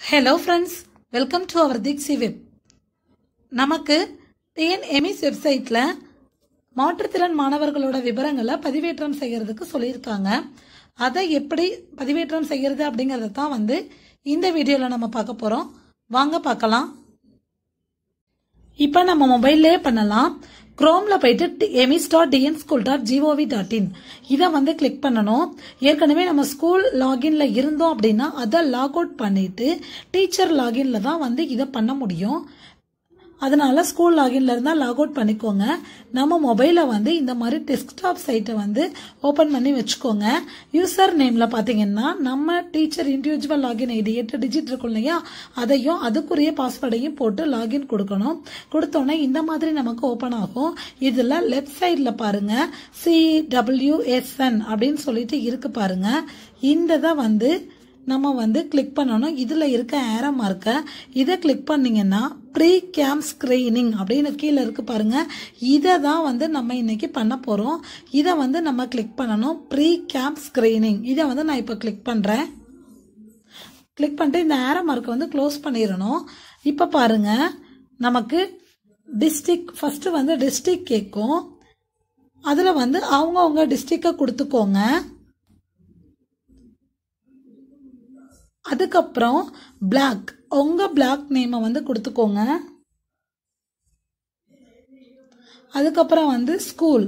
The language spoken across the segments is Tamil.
Hello friends welcome to our Deekshi web நமக்கு டிஎன்எம்இஸ் வெப்சைட்டில் மாற்றுத்திறன் மாணவர்களோட விவரங்களை பதிவேற்றம் செய்கிறதுக்கு சொல்லியிருக்காங்க. அதை எப்படி பதிவேற்றம் செய்கிறது அப்படிங்கிறத தான் வந்து இந்த வீடியோவில் நம்ம பார்க்க போகிறோம் வாங்க பார்க்கலாம். இப்போ நம்ம மொபைல்லே பண்ணலாம். குரோமில் போயிட்டு EMIS dot TN school dot GOV dot in இதை வந்து கிளிக் பண்ணணும். ஏற்கனவே நம்ம ஸ்கூல் லாகின்ல இருந்தோம் அப்படின்னா அதை லாக் அவுட் பண்ணிட்டு டீச்சர் லாகின்ல தான் வந்து இதை பண்ண முடியும். அதனால் ஸ்கூல் லாகின்ல இருந்தால் லாக் அவுட் பண்ணிக்கோங்க. நம்ம மொபைலில் வந்து இந்த மாதிரி டெஸ்க்டாப் சைட்டை வந்து ஓப்பன் பண்ணி வச்சுக்கோங்க. யூசர் நேமில் பார்த்தீங்கன்னா நம்ம டீச்சர் இண்டிவிஜுவல் லாகின் ஐடி எட்டு டிஜிட் இருக்கும் இல்லையா? அதையும் அதுக்குரிய பாஸ்வேர்டையும் போட்டு லாகின் கொடுக்கணும். கொடுத்தோன்னே இந்த மாதிரி நமக்கு ஓப்பன் ஆகும். இதில் லெஃப்ட் சைடில் பாருங்க. சிடபிள்யூஎஸ்என் அப்படின்னு சொல்லிட்டு இருக்கு பாருங்கள் இந்த தான் வந்து நம்ம வந்து கிளிக் பண்ணணும். இதில் இருக்க ஏரோ மார்க்கை இதை கிளிக் பண்ணீங்கன்னா ப்ரீ கேம் ஸ்க்ரீனிங் அப்படின்னு கீழே இருக்கு பாருங்கள் இதை தான் வந்து நம்ம இன்றைக்கி பண்ண போகிறோம் இதை வந்து நம்ம கிளிக் பண்ணணும். ப்ரீ கேம் ஸ்க்ரீனிங் இதை வந்து நான் இப்போ கிளிக் பண்ணுறேன் கிளிக் பண்ணிட்டு இந்த ஏரோ மார்க்கை வந்து க்ளோஸ் பண்ணிடணும். இப்போ பாருங்கள் நமக்கு டிஸ்ட்ரிக் ஃபஸ்ட்டு வந்து டிஸ்ட்ரிக் கேட்கும். அதில் வந்து அவங்கவுங்க டிஸ்ட்ரிக்கை கொடுத்துக்கோங்க. அதுக்கப்புறம் பிளாக் உங்கள் பிளாக் நேமை வந்து கொடுத்துக்கோங்க. அதுக்கப்புறம் வந்து ஸ்கூல்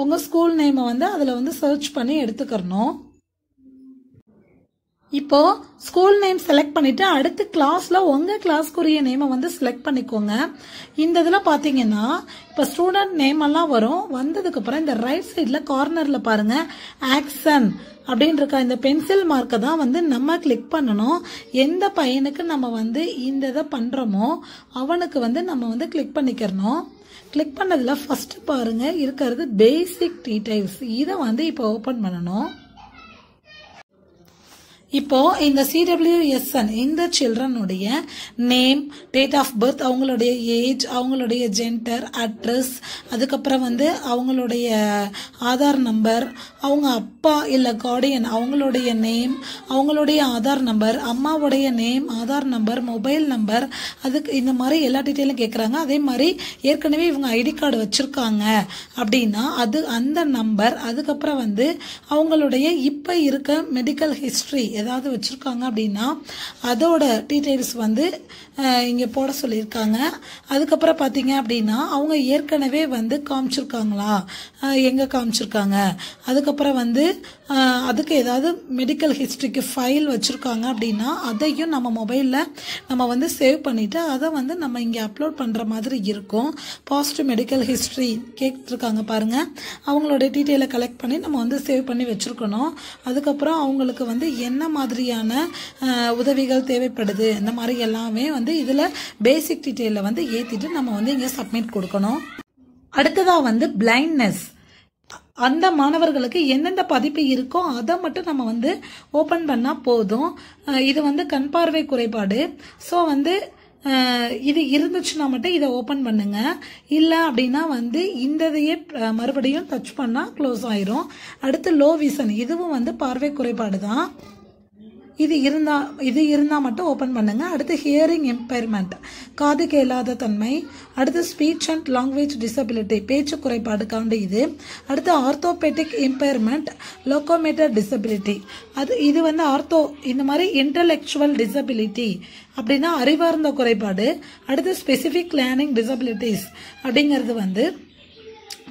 உங்கள் ஸ்கூல் நேமை வந்து அதில் வந்து சர்ச் பண்ணி எடுத்துக்கிறணும். இப்போ ஸ்கூல் நேம் செலக்ட் பண்ணிட்டு அடுத்து கிளாஸ்ல உங்க கிளாஸ்க்குரிய நேமை வந்து செலக்ட் பண்ணிக்கோங்க. இந்த இதில் பாத்தீங்கன்னா இப்போ ஸ்டூடெண்ட் நேம் எல்லாம் வரும். வந்ததுக்கு அப்புறம் இந்த ரைட் சைடில் கார்னர்ல பாருங்க ஆக்சன் அப்படின்னு இருக்க இந்த பென்சில் மார்க்கை தான் வந்து நம்ம கிளிக் பண்ணணும். எந்த பையனுக்கு நம்ம வந்து இந்த இதை பண்றோமோ அவனுக்கு வந்து நம்ம வந்து கிளிக் பண்ணிக்கிறணும். கிளிக் பண்ணதுல ஃபர்ஸ்ட் பாருங்க இருக்கிறது பேசிக் டீடைல்ஸ் இதை வந்து இப்போ ஓபன் பண்ணணும். இப்போ இந்த சிடபிள்யூஎஸ்என் இந்த சில்ட்ரனுடைய நேம் டேட் ஆஃப் பர்த் அவங்களுடைய ஏஜ் அவங்களுடைய ஜென்டர் அட்ரஸ் அதுக்கப்புறம் வந்து அவங்களுடைய ஆதார் நம்பர் அவங்க அப்பா இல்லை கார்டியன் அவங்களுடைய நேம் அவங்களுடைய ஆதார் நம்பர் அம்மாவுடைய name Aadhaar number mobile number அதுக்கு இந்த மாதிரி எல்லா டீட்டெயிலும் கேட்குறாங்க அதே மாதிரி ஏற்கனவே இவங்க ஐடி கார்டு வச்சுருக்காங்க அப்படின்னா அது அந்த நம்பர் அதுக்கப்புறம் வந்து அவங்களுடைய இப்போ இருக்க மெடிக்கல் ஹிஸ்ட்ரி ஏதாவது வச்சுருக்காங்க அப்படின்னா அதோட டீட்டெயில்ஸ் வந்து இங்கே போட சொல்லியிருக்காங்க. அதுக்கப்புறம் பார்த்தீங்க அப்படின்னா அவங்க ஏற்கனவே வந்து காமிச்சிருக்காங்களா? எங்கே காமிச்சிருக்காங்க? அதுக்கப்புறம் வந்து அதுக்கு ஏதாவது மெடிக்கல் ஹிஸ்ட்ரிக்கு ஃபைல் வச்சுருக்காங்க அப்படின்னா அதையும் நம்ம மொபைலில் நம்ம வந்து சேவ் பண்ணிவிட்டு அதை வந்து நம்ம இங்கே அப்லோட் பண்ணுற மாதிரி இருக்கும். பாசிட்டிவ் மெடிக்கல் ஹிஸ்ட்ரி கேட்டிருக்காங்க பாருங்கள் அவங்களோட டீட்டெயிலை கலெக்ட் பண்ணி நம்ம வந்து சேவ் பண்ணி வச்சுருக்கணும். அதுக்கப்புறம் அவங்களுக்கு வந்து என்ன மாதிரியான உதவிகள் தேவைப்படுது. இந்த மாதிரி எல்லாமே வந்து இதில் பேசிக் டீட்டெயிலில் வந்து ஏற்றிட்டு நம்ம வந்து இங்கே சப்மிட் கொடுக்கணும். அடுத்ததாக வந்து பிளைண்ட்னஸ் அந்த மாணவர்களுக்கு எந்தெந்த பதிப்பு இருக்கோ அதை மட்டும் நம்ம வந்து ஓப்பன் பண்ணால் போதும். இது வந்து கண் பார்வை குறைபாடு. ஸோ வந்து இது இருந்துச்சுன்னா மட்டும் இதை ஓப்பன் பண்ணுங்க. இல்லை அப்படின்னா வந்து இந்த இதையே மறுபடியும் டச் பண்ணால் க்ளோஸ் ஆயிரும். அடுத்து லோ விசன் இதுவும் வந்து பார்வை குறைபாடு தான். இது இருந்தால் இது இருந்தால் மட்டும் ஓப்பன் பண்ணுங்கள் அடுத்து ஹியரிங் இம்பேர்மெண்ட் காது கேளாத தன்மை. அடுத்து ஸ்பீச் அண்ட் லாங்குவேஜ் டிசபிலிட்டி பேச்சு குறைபாடுக்காண்டு இது. அடுத்து ஆர்த்தோபெட்டிக் இம்பேர்மெண்ட் லோக்கோமேட்டர் டிசபிலிட்டி அது இது வந்து ஆர்த்தோ இந்த மாதிரி இன்டலெக்சுவல் டிசபிலிட்டி அப்படின்னா அறிவார்ந்த குறைபாடு. அடுத்து ஸ்பெசிஃபிக் லேர்னிங் டிசபிலிட்டிஸ் அப்படிங்கிறது வந்து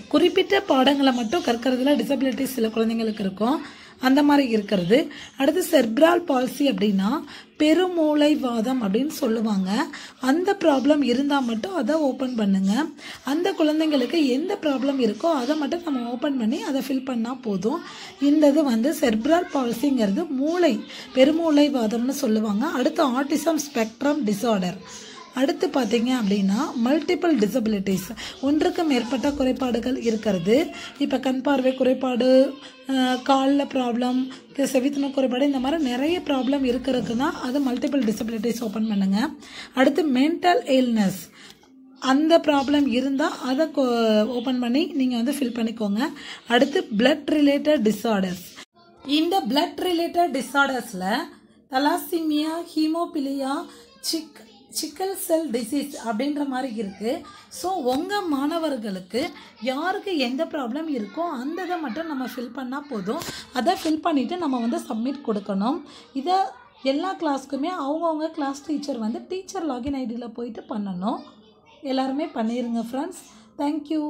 குறிப்பிட்ட பாடங்களை மட்டும் கற்கிறதுல டிசபிலிட்டிஸ் சில குழந்தைங்களுக்கு இருக்கும். அந்த மாதிரி இருக்கிறது. அடுத்து செர்ப்ரால் பால்சி அப்படின்னா பெருமூளைவாதம் அப்படின்னு சொல்லுவாங்க. அந்த ப்ராப்ளம் இருந்தால் மட்டும் அதை ஓப்பன் பண்ணுங்கள் அந்த குழந்தைங்களுக்கு எந்த ப்ராப்ளம் இருக்கோ அதை மட்டும் நம்ம ஓப்பன் பண்ணி அதை ஃபில் பண்ணால் போதும். இந்த இது வந்து செர்ப்ரால் பால்சிங்கிறது மூளை பெருமூளைவாதம்னு சொல்லுவாங்க. அடுத்து ஆட்டிசம் ஸ்பெக்ட்ரம் டிசார்டர் அடுத்து பார்த்தீங்க அப்படின்னா மல்டிபிள் டிசபிலிட்டிஸ் ஒன்றுக்கு மேற்பட்ட குறைபாடுகள் இருக்கிறது. இப்போ கண் பார்வை குறைபாடு காலில் ப்ராப்ளம் செவித்தின குறைபாடு இந்த மாதிரி நிறைய ப்ராப்ளம் இருக்கிறதுக்குன்னா அது மல்டிபிள் டிசபிலிட்டிஸ் ஓப்பன் பண்ணுங்க. அடுத்து மென்டல் இல்னஸ் அந்த ப்ராப்ளம் இருந்தால் அதை ஓப்பன் பண்ணி நீங்கள் வந்து ஃபில் பண்ணிக்கோங்க. அடுத்து பிளட் ரிலேட்டட் டிஸார்டர்ஸ் இந்த blood related டிஸார்டர்ஸில் thalassaemia haemophilia sick sickle cell disease அப்படின்ற மாதிரி இருக்குது ஸோ உங்கள் மாணவர்களுக்கு யாருக்கு எந்த ப்ராப்ளம் இருக்கோ அந்த இதை மட்டும் நம்ம ஃபில் பண்ணால் போதும். அதை ஃபில் பண்ணிவிட்டு நம்ம வந்து சப்மிட் கொடுக்கணும். இதை எல்லா கிளாஸ்க்குமே அவங்கவுங்க கிளாஸ் டீச்சர் வந்து டீச்சர் லாகின் ஐடியில் போயிட்டு பண்ணணும். எல்லாருமே பண்ணிடுங்க ஃப்ரெண்ட்ஸ் தேங்க்யூ